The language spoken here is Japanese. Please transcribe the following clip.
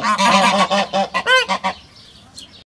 ハハハハ!